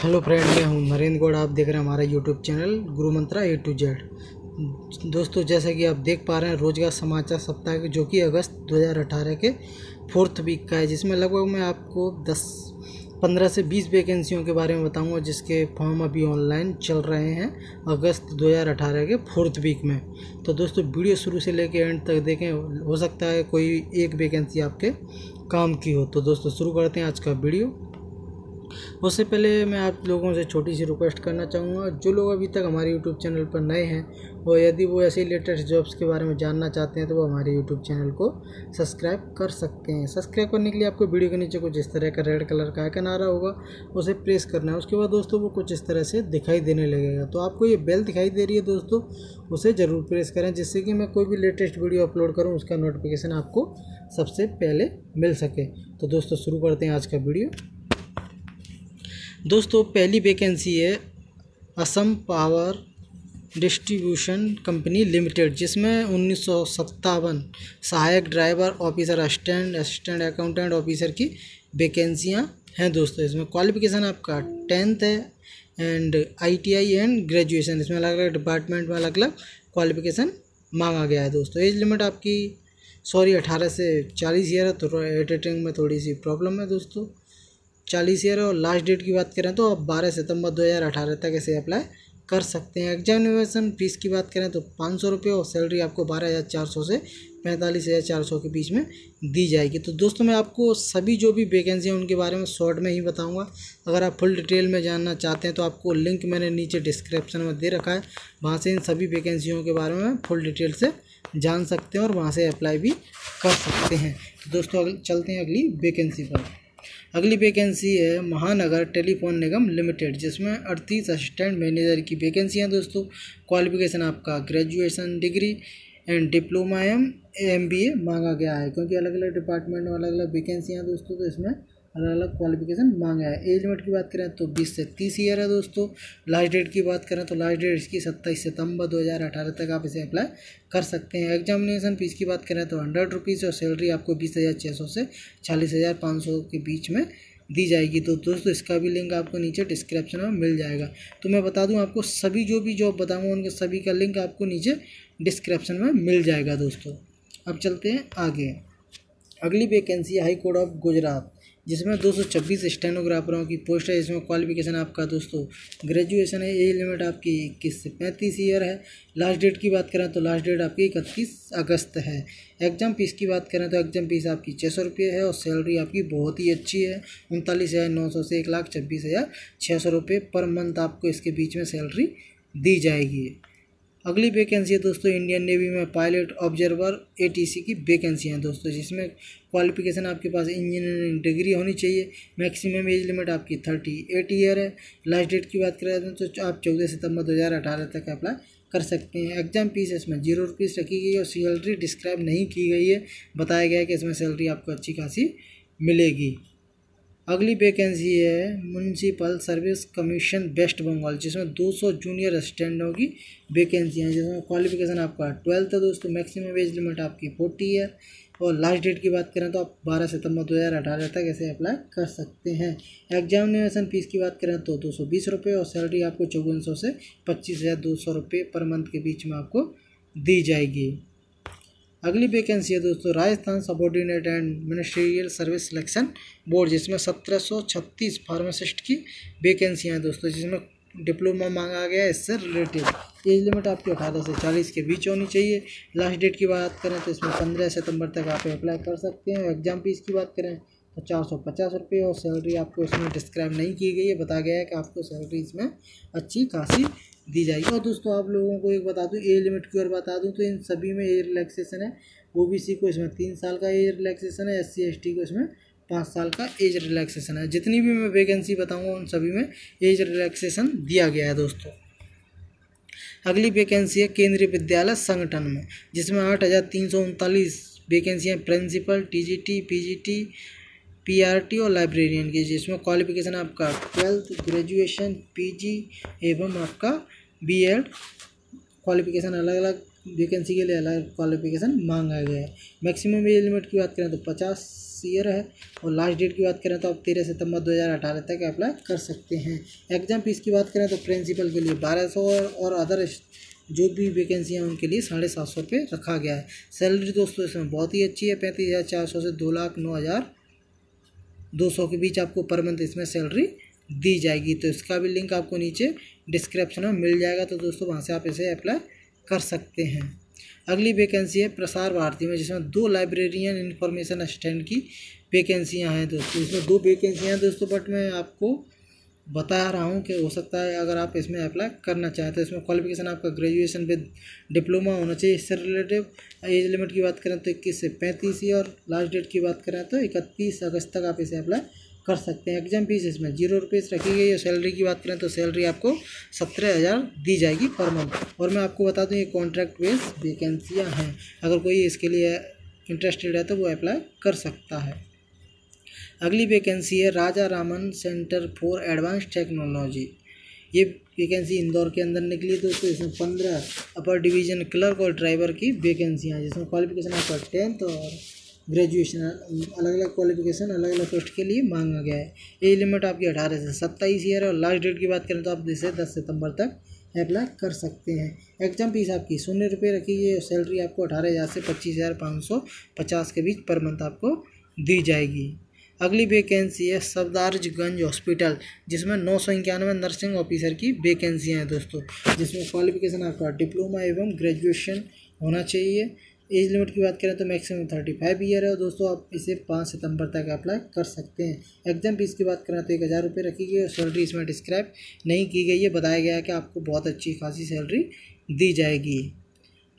Hello friend, मैं हूँ नरेंद्र गौड़। आप देख रहे हैं हमारा YouTube channel Guru Mantra A to Z दोस्तों, जैसा कि आप देख पा रहे हैं, रोज़गार समाचार सप्ताह जो कि अगस्त 2018 के फोर्थ वीक का है, जिसमें लगभग मैं आपको 10 15 से 20 वैकेंसियों के बारे में बताऊँगा, जिसके फॉर्म अभी ऑनलाइन चल रहे हैं अगस्त 2018 के फोर्थ वीक में। तो दोस्तों, वीडियो शुरू से लेकर एंड तक देखें, हो सकता है कोई एक वैकेंसी आपके काम की हो। तो दोस्तों, शुरू करते हैं आज का वीडियो। उससे पहले मैं आप लोगों से छोटी सी रिक्वेस्ट करना चाहूँगा। जो लोग अभी तक हमारे यूट्यूब चैनल पर नए हैं और यदि वो ऐसे लेटेस्ट जॉब्स के बारे में जानना चाहते हैं तो वो हमारे यूट्यूब चैनल को सब्सक्राइब कर सकते हैं। सब्सक्राइब करने के लिए आपको वीडियो के नीचे कुछ इस तरह का रेड कलर का आइकन आ रहा होगा, उसे प्रेस करना है। उसके बाद दोस्तों, वो कुछ इस तरह से दिखाई देने लगेगा। तो आपको ये बेल दिखाई दे रही है दोस्तों, उसे ज़रूर प्रेस करें, जिससे कि मैं कोई भी लेटेस्ट वीडियो अपलोड करूँ, उसका नोटिफिकेशन आपको सबसे पहले मिल सके। तो दोस्तों, शुरू करते हैं आज का वीडियो दोस्तों, पहली वैकेंसी है Assam power distribution company limited, जिसमें उन्नीस सौ सत्तावन सहायक driver officer assistant assistant accountant officer की वैकेंसियाँ हैं दोस्तों। इसमें क्वालिफिकेशन आपका टेंथ है एंड आईटीआई एंड ग्रेजुएशन इसमें अलग अलग डिपार्टमेंट में अलग अलग क्वालिफिकेशन मांगा गया है दोस्तों। एज लिमिट आपकी सॉरी अठारह से चालीस ईयर है तो एडिटिंग में थोड़ी सी प्रॉब्लम है दोस्तों। चालीस ईयर और लास्ट डेट की बात करें तो आप बारह सितंबर दो हज़ार अठारह तक इसे अप्लाई कर सकते हैं। एग्जामिनेशन फ़ीस की बात करें तो पाँच सौ रुपये और सैलरी आपको बारह हज़ार चार सौ से पैंतालीस हज़ार चार सौ के बीच में दी जाएगी। तो दोस्तों, मैं आपको सभी जो भी वैकेंसी हैं उनके बारे में शॉर्ट में ही बताऊँगा। अगर आप फुल डिटेल में जानना चाहते हैं तो आपको लिंक मैंने नीचे डिस्क्रिप्शन में दे रखा है। वहाँ से इन सभी वैकेंसियों के बारे में फुल डिटेल से जान सकते हैं और वहाँ से अप्लाई भी कर सकते हैं। दोस्तों चलते हैं अगली वैकेंसी पर। अगली वैकेंसी है महानगर टेलीफोन निगम लिमिटेड, जिसमें अड़तीस असिस्टेंट मैनेजर की वैकेंसी है दोस्तों। क्वालिफिकेशन आपका graduation degree and diploma M M B A मांगा गया है, क्योंकि अलग अलग डिपार्टमेंट में अलग अलग वैकेंसी हैं दोस्तों तो इसमें अलग अलग क्वालिफिकेशन मांगा है। एज लिमिट की बात करें तो बीस से तीस ईयर है दोस्तों। लास्ट डेट की बात करें तो लास्ट डेट इसकी सत्ताईस सितंबर दो हज़ार अठारह तक आप इसे अप्लाई कर सकते हैं। एग्जामिनेशन फ़ीस की बात करें तो हंड्रेड रुपीज़ और सैलरी आपको बीस हज़ार छः सौ से चालीस हज़ार पाँच सौ के बीच में दी जाएगी। तो दोस्तों इसका भी लिंक आपको नीचे डिस्क्रिप्शन में मिल जाएगा। तो मैं बता दूँ आपको सभी जो भी जॉब बताऊँगा उनके सभी का लिंक आपको नीचे डिस्क्रिप्शन में मिल जाएगा दोस्तों। अब चलते हैं आगे। अगली vacancy high court of Gujarat जिसमें 226 स्टेनोग्राफरों की पोस्ट है इसमें क्वालिफिकेशन आपका दोस्तों ग्रेजुएशन है एज लिमिट आपकी इक्कीस से पैंतीस ईयर है। लास्ट डेट की बात करें तो लास्ट डेट आपकी इकतीस अगस्त है। एग्ज़ाम फ़ीस की बात करें तो एग्ज़ाम फ़ीस आपकी छः सौ रुपये है और सैलरी आपकी बहुत ही अच्छी है। उनतालीस हज़ार नौ सौ से एक लाख छब्बीस हज़ार छः सौ रुपये पर मंथ आपको इसके बीच में सैलरी दी जाएगी। अगली वैकेंसी है दोस्तों इंडियन नेवी में पायलट ऑब्जर्वर एटीसी की वैकेंसी है दोस्तों, जिसमें क्वालिफिकेशन आपके पास इंजीनियरिंग डिग्री होनी चाहिए। मैक्सिमम एज लिमिट आपकी थर्टी एट ईयर है। लास्ट डेट की बात करें तो आप चौदह सितंबर दो हज़ार अठारह तक अप्लाई कर सकते हैं। एग्ज़ाम फ़ीस इसमें ज़ीरो रुपीज़ रखी गई है और सैलरी डिस्क्राइब नहीं की गई है। बताया गया है कि इसमें सैलरी आपको अच्छी खासी मिलेगी। अगली वैकेंसी है Municipal Service Commission West Bengal जिसमें 200 जूनियर असिस्टेंटों की वैकेंसी हैं, जिसमें क्वालिफिकेशन आपका ट्वेल्थ है दोस्तों मैक्सिमम एज लिमिट आपकी फोर्टी ईयर और लास्ट डेट की बात करें तो आप 12 सितंबर 2018 तक ऐसे अप्लाई कर सकते हैं। एग्जामिनेशन फ़ीस की बात करें तो दो सौ बीस रुपये और सैलरी आपको चौवन सौ से पच्चीस हज़ार दो सौ रुपये पर मंथ के बीच में आपको दी जाएगी। अगली वैकेंसी है दोस्तों, Rajasthan Subordinate and Ministerial Service Selection Board जिसमें सत्रह सौ छत्तीस फार्मासिस्ट की वैकेंसियाँ हैं दोस्तों, जिसमें डिप्लोमा मांगा गया है इससे रिलेटेड एज लिमिट आपकी अठारह से चालीस के बीच होनी चाहिए। लास्ट डेट की बात करें तो इसमें पंद्रह सितंबर तक आप अप्लाई कर सकते हैं। एग्ज़ाम फ़ीस की बात करें तो चार सौ पचास रुपये और सैलरी आपको इसमें डिस्क्राइब नहीं की गई है। बताया गया है कि आपको सैलरी इसमें अच्छी खासी दी जाएगी। और दोस्तों, आप लोगों को एक बता दूँ एज लिमिट की और बता दूँ तो इन सभी में एज रिलैक्सेशन है। ओबीसी को इसमें तीन साल का एज रिलैक्सेशन है एस सी को इसमें पाँच साल का एज रिलैक्सेशन है। जितनी भी मैं वैकेंसी बताऊँगा, उन सभी में एज रिलैक्सेशन दिया गया है, दोस्तों। अगली वैकेंसी है केंद्रीय विद्यालय संगठन में, जिसमें आठ हज़ार तीन सौ उनतालीस वैकेंसियाँ प्रिंसिपल टीजीटी पीजीटी पीआरटी और लाइब्रेरियन की, जिसमें क्वालिफिकेशन आपका ट्वेल्थ ग्रेजुएशन पीजी एवं आपका बीएड क्वालिफिकेशन अलग अलग वैकेंसी के लिए अलग क्वालिफिकेशन मांगा गया है। मैक्सिमम एज लिमिट की बात करें तो पचास ईयर है और लास्ट डेट की बात करें तो आप तेरह सितंबर दो हज़ार अठारह तक अप्लाई कर सकते हैं। एग्ज़ाम फ़ीस की बात करें तो प्रिंसिपल के लिए बारह सौ और अदर जो भी वैकेंसियाँ उनके लिए साढ़े सात सौ रुपये रखा गया है। सैलरी दोस्तों इसमें बहुत ही अच्छी है, पैंतीस हज़ार चार सौ से दो लाख नौ हज़ार दो सौ के बीच आपको पर मंथ इसमें सैलरी दी जाएगी। तो इसका भी लिंक आपको नीचे डिस्क्रिप्शन में मिल जाएगा। तो दोस्तों, वहाँ से आप इसे अप्लाई कर सकते हैं। अगली वैकेंसी है प्रसार भारती में, जिसमें दो लाइब्रेरियन इन्फॉर्मेशन असिस्टेंट की वैकेंसियाँ हैं दोस्तों। इसमें दो वैकेंसियाँ हैं दोस्तों बट मैं आपको बता रहा हूँ कि हो सकता है अगर आप इसमें अप्लाई करना चाहें तो इसमें क्वालिफिकेशन आपका ग्रेजुएशन विद डिप्लोमा होना चाहिए। इससे रिलेटिव एज लिमिट की बात करें तो इक्कीस से पैंतीस ही और लास्ट डेट की बात करें तो इकतीस अगस्त तक आप इसे अप्लाई कर सकते हैं। एग्ज़ाम फ़ीस इसमें ज़ीरो रुपीज़ रखी गई है। सैलरी की बात करें तो सैलरी आपको सत्रह हज़ार दी जाएगी पर मंथ और मैं आपको बता दूँ, ये कॉन्ट्रैक्ट बेस वैकेंसियाँ हैं। अगर कोई इसके लिए इंटरेस्टेड है तो वो अप्लाई कर सकता है। अगली वैकेंसी है Raja Raman Centre for Advance Technology ये वैकेंसी इंदौर के अंदर निकली दोस्तों, इसमें पंद्रह अपर डिवीज़न क्लर्क और ड्राइवर की वैकेंसियाँ हैं, जिसमें क्वालिफिकेशन आपका टेंथ और ग्रेजुएशन अलग अलग क्वालिफिकेशन अलग अलग पोस्ट के लिए मांगा गया है। एज लिमिट आपकी अठारह से सत्ताईस ईयर है और लास्ट डेट की बात करें तो आप जैसे दस सितंबर तक अप्लाई कर सकते हैं। एग्ज़ाम फ़ीस आपकी शून्य रुपये रखी और सैलरी आपको अठारह हज़ार से पच्चीस हज़ार पाँच सौ पचास के बीच पर मंथ आपको दी जाएगी। अगली वैकेंसी है सरदारजगंज हॉस्पिटल जिसमें नौ सौ इक्यानवे नर्सिंग ऑफिसर की वैकेंसियाँ हैं दोस्तों। जिसमें क्वालिफिकेशन आपका डिप्लोमा एवं ग्रेजुएशन होना चाहिए। एज लिमिट की बात करें तो मैक्सिमम थर्टी फाइव ईयर है और दोस्तों आप इसे पाँच सितंबर तक अप्लाई कर सकते हैं। एग्ज़ाम फ़ीस की बात करें तो एक हज़ार रुपये रखी गई और सैलरी इसमें डिस्क्राइब नहीं की गई है। बताया गया है कि आपको बहुत अच्छी खासी सैलरी दी जाएगी।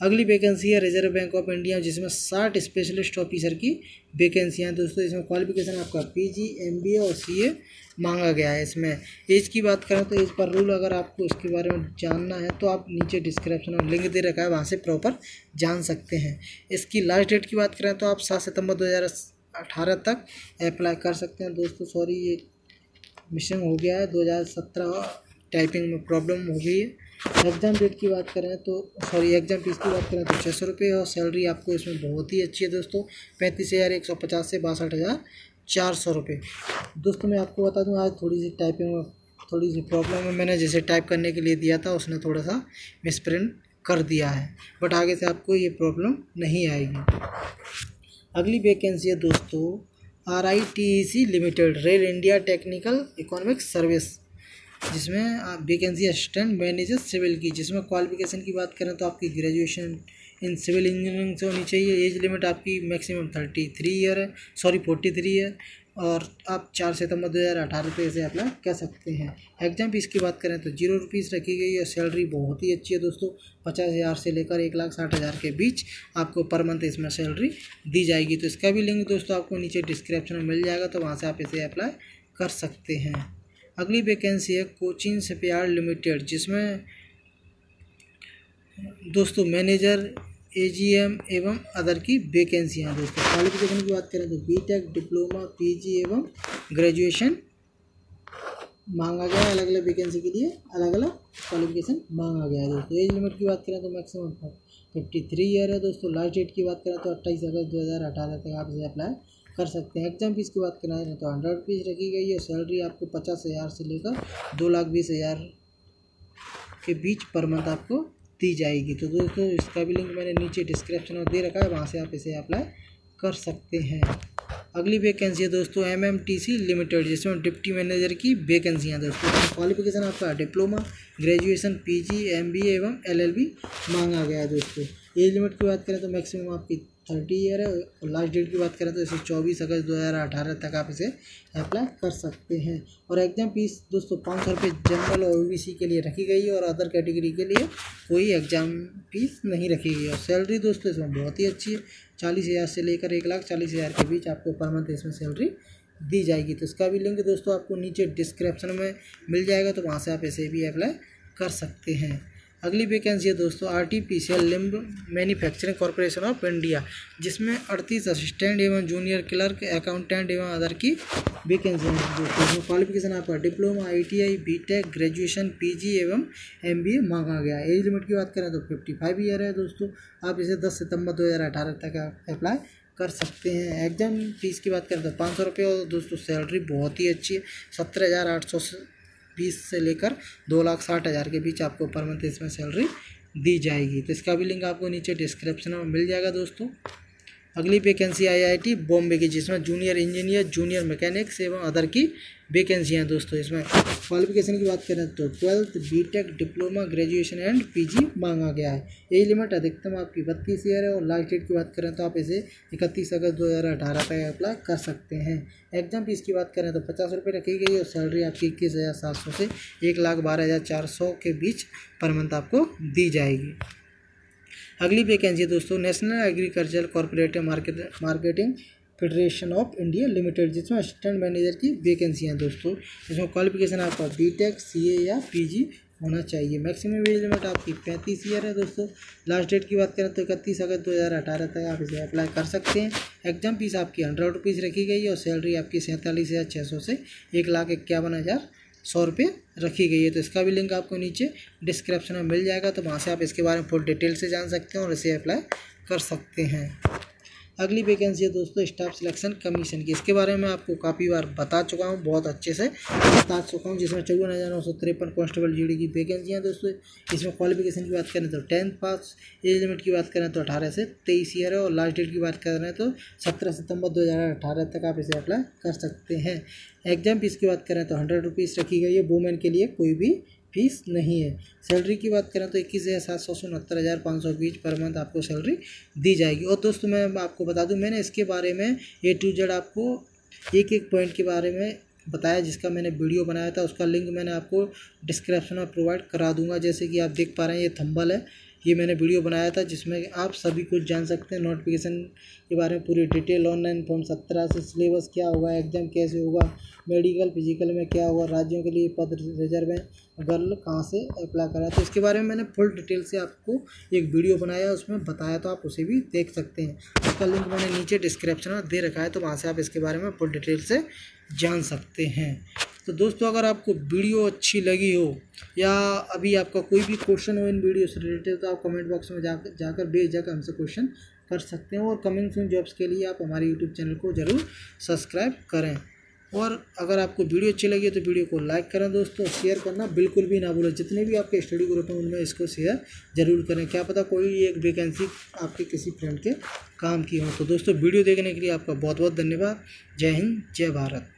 अगली वैकेंसी है रिज़र्व बैंक ऑफ़ इंडिया जिसमें साठ स्पेशलिस्ट ऑफिसर की वैकेंसियाँ दोस्तों, इसमें क्वालिफिकेशन आपका पीजी एमबीए और सीए मांगा गया है इसमें। एज की बात करें तो एज पर रूल अगर आपको इसके बारे में जानना है तो आप नीचे डिस्क्रिप्शन में लिंक दे रखा है, वहाँ से प्रॉपर जान सकते हैं। इसकी लास्ट डेट की बात करें तो आप सात सितंबर दो तक अप्लाई कर सकते हैं। दोस्तों सॉरी ये मिशन हो गया है। दो हज़ार सत्रह टाइपिंग में प्रॉब्लम हो गई है। एग्ज़ाम डेट की बात करें तो सॉरी एग्ज़ाम फ़ीस की बात करें तो छः सौ रुपये और सैलरी आपको इसमें बहुत ही अच्छी है दोस्तों। पैंतीस हज़ार एक सौ पचास से बासठ हज़ार चार सौ रुपये। दोस्तों, मैं आपको बता दूँ, आज थोड़ी सी टाइपिंग में, थोड़ी सी प्रॉब्लम है मैंने जैसे टाइप करने के लिए दिया था, उसने थोड़ा सा मिसप्रिंट कर दिया है। बट आगे से आपको ये प्रॉब्लम नहीं आएगी। अगली वैकेंसी है दोस्तों R I T E S Limited Rail India Technical Economic Service जिसमें वैकेंसी असिस्टेंट मैनेजर सिविल की, जिसमें क्वालिफिकेशन की बात करें तो आपकी ग्रेजुएशन इन सिविल इंजीनियरिंग से होनी चाहिए। एज लिमिट आपकी मैक्सिमम थर्टी थ्री ईयर है। सॉरी फोर्टी थ्री है और आप चार सितंबर दो हज़ार अठारह पे से अप्लाई कर सकते हैं। एग्ज़ाम फ़ीस की बात करें तो ज़ीरो रुपीज़ रखी गई है। सैलरी बहुत ही अच्छी है दोस्तों। पचास हज़ार से लेकर एक लाख साठ हज़ार के बीच आपको पर मंथ इसमें सैलरी दी जाएगी। तो इसका भी लिंक दोस्तों आपको नीचे डिस्क्रिप्शन में मिल जाएगा। तो वहाँ से आप इसे अप्लाई कर सकते हैं। अगली वैकेंसी है कोचिन शिपयार्ड लिमिटेड, जिसमें दोस्तों मैनेजर एजीएम एवं अदर की वैकेंसियाँ दोस्तों। क्वालिफिकेशन की बात करें तो बीटेक डिप्लोमा पीजी एवं ग्रेजुएशन मांगा गया है अलग अलग वैकेंसी के लिए अलग अलग क्वालिफिकेशन मांगा गया है दोस्तों। एज लिमिट की बात करें तो मैक्सिमम फिफ्टी थ्री ईयर है दोस्तों। लास्ट डेट की बात करें तो अट्ठाईस अगस्त दो हज़ार अठारह तक आप इसे अप्लाई कर सकते हैं। एग्ज़ाम फ़ीस की बात करें तो हंड्रेड रुपीज़ रखी गई है। सैलरी आपको पचास हज़ार से लेकर दो लाख बीस हज़ार के बीच पर मंथ आपको दी जाएगी। तो दोस्तों, इसका भी लिंक मैंने नीचे डिस्क्रिप्शन में दे रखा है। वहाँ से आप इसे अप्लाई कर सकते हैं। अगली वैकेंसी है दोस्तों M M T C Limited जिसमें डिप्टी मैनेजर की वैकेंसी हैं दोस्तों। क्वालिफिकेशन आपका डिप्लोमा ग्रेजुएशन पीजी एमबीए एवं एलएलबी मांगा गया है दोस्तों। एज लिमिट की बात करें तो मैक्सिमम आपकी थर्टी ईयर है, और लास्ट डेट की बात करें तो इसे चौबीस अगस्त दो हज़ार अठारह तक आप इसे अप्लाई कर सकते हैं। और एग्ज़ाम फ़ीस दोस्तों पाँच सौ रुपये जनरल और ओबीसी के लिए रखी गई है, और अदर कैटेगरी के लिए कोई एग्ज़ाम फ़ीस नहीं रखी गई और सैलरी दोस्तों इसमें बहुत ही अच्छी है, चालीस हज़ार से लेकर एक लाख चालीस हज़ार के बीच आपको पर मंथ इसमें सैलरी दी जाएगी। तो इसका भी लिंक दोस्तों आपको नीचे डिस्क्रिप्शन में मिल जाएगा तो वहाँ से आप इसे भी अप्लाई कर सकते हैं। अगली वैकेंसी है दोस्तों R T P C L limb manufacturing Corporation of India जिसमें अड़तीस असिस्टेंट एवं जूनियर क्लर्क अकाउंटेंट एवं अदर की वैकेंसी है दोस्तों। इसमें क्वालिफिकेशन आपका diploma I T I B tech graduation P G एवं एम बी ए मांगा गया एज लिमिट की बात करें तो फिफ्टी फाइव ईयर है दोस्तों। आप इसे दस सितंबर दो हज़ार अठारह तक अप्लाई कर सकते हैं। एग्ज़ाम फ़ीस की बात करें तो पाँच सौ रुपये और दोस्तों सैलरी बहुत ही अच्छी है। सत्रह हज़ार आठ सौ बीस से लेकर दो लाख साठ हज़ार के बीच आपको पर मंथ इसमें सैलरी दी जाएगी। तो इसका भी लिंक आपको नीचे डिस्क्रिप्शन में मिल जाएगा दोस्तों। अगली vacancy I I T Bombay की, जिसमें जूनियर इंजीनियर जूनियर मैकेनिक्स एवं अदर की वैकेंसियाँ दोस्तों इसमें क्वालिफिकेशन की बात करें तो twelfth B Tech diploma graduation and PG मांगा गया है। एज लिमिट अधिकतम आपकी बत्तीस ईयर है और लास्ट डेट की बात करें तो आप इसे इकतीस अगस्त दो हज़ार अठारह अप्लाई कर सकते हैं। एग्ज़ाम फ़ीस की बात करें तो पचास रुपये रखी गई और सैलरी आपकी इक्कीस हज़ार सात सौ से एक लाख बारह हज़ार चार सौ के बीच पर मंथ आपको दी जाएगी। अगली वैकेंसी दोस्तों National Agriculture Corporative Market Marketing Federation of India Limited जिसमें असिस्टेंट मैनेजर की वैकेंसी हैं दोस्तों। जिसमें क्वालिफिकेशन आपका बी टेक सी ए या पी जी होना चाहिए। मैक्सिमम एज लिमिट आपकी पैंतीस ईयर है दोस्तों। लास्ट डेट की बात करें तो इकतीस अगस्त दो हज़ार अठारह तक आप इसे अप्लाई कर सकते हैं। एग्ज़ाम फ़ीस आपकी हंड्रेड रुपीज़ रखी गई है और सैलरी आपकी सैंतालीस हज़ार छः सौ से एक लाख इक्यावन हज़ार सौ रुपये रखी गई है। तो इसका भी लिंक आपको नीचे डिस्क्रिप्शन में मिल जाएगा। तो वहाँ से आप इसके बारे में फुल डिटेल से जान सकते हैं और इसे अप्लाई कर सकते हैं। अगली वैकेंसी है दोस्तों स्टाफ सिलेक्शन कमीशन की। इसके बारे में आपको काफ़ी बार बता चुका हूँ, बहुत अच्छे से बता चुका हूँ। जिसमें चौवन हज़ार नौ सौ तिरपन कॉन्स्टेबल जी की वैकेंसी हैं दोस्तों। इसमें क्वालिफिकेशन की बात करें तो टेंथ पास एज लिमिट की बात करें तो अठारह से तेईस ईयर है और लास्ट डेट की बात करें तो सत्रह सितंबर दो हज़ार अठारह तक आप इसे अप्लाई कर सकते हैं। एग्ज़ाम फ़ीस की बात करें तो हंड्रेड रुपीज़ रखी गई है वुमेन के लिए, कोई भी फ़ीस नहीं है। सैलरी की बात करें तो इक्कीस हज़ार सात सौ उनहत्तर हज़ार पाँच सौ बीस पर मंथ आपको सैलरी दी जाएगी। और दोस्तों, मैं आपको बता दूँ, मैंने इसके बारे में ए टू जेड आपको एक एक पॉइंट के बारे में बताया, जिसका मैंने वीडियो बनाया था। उसका लिंक मैंने आपको डिस्क्रिप्शन में प्रोवाइड करा दूँगा। जैसे कि आप देख पा रहे हैं, ये थंबल है। ये मैंने वीडियो बनाया था जिसमें आप सभी कुछ जान सकते हैं नोटिफिकेशन के बारे में पूरी डिटेल ऑनलाइन फॉर्म सत्रह से सिलेबस क्या होगा एग्ज़ाम कैसे होगा मेडिकल फ़िज़िकल में क्या होगा राज्यों के लिए पद रिज़र्व है गर्ल कहाँ से अप्लाई करा तो इसके बारे में मैंने फुल डिटेल से आपको एक वीडियो बनाया, उसमें बताया तो आप उसे भी देख सकते हैं। उसका लिंक मैंने नीचे डिस्क्रिप्शन में दे रखा है तो वहाँ से आप इसके बारे में फुल डिटेल से जान सकते हैं। तो दोस्तों, अगर आपको वीडियो अच्छी लगी हो या अभी आपका कोई भी क्वेश्चन हो इन वीडियो से रिलेटेड तो आप कमेंट बॉक्स में जाकर जाकर बेझक हमसे क्वेश्चन कर सकते हैं। और कमिंग सून जॉब्स के लिए आप हमारे यूट्यूब चैनल को ज़रूर सब्सक्राइब करें। और अगर आपको वीडियो अच्छी लगी तो वीडियो को लाइक करें दोस्तों शेयर करना बिल्कुल भी ना भूलें। जितने भी आपके स्टडी ग्रुप हैं, उनमें इसको शेयर ज़रूर करें। क्या पता कोई एक वैकेंसी आपके किसी फ्रेंड के काम की हो। तो दोस्तों, वीडियो देखने के लिए आपका बहुत बहुत धन्यवाद। जय हिंद, जय भारत।